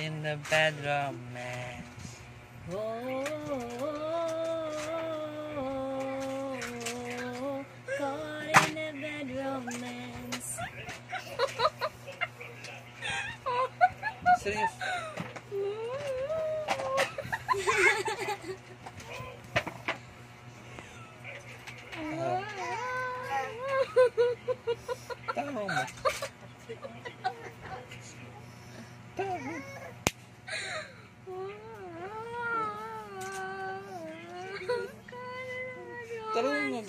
in the bad romance. Oh, caught in the bad romance. Serious. Tahu mo. Terus